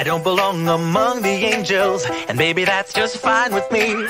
I don't belong among the angels, and maybe that's just fine with me.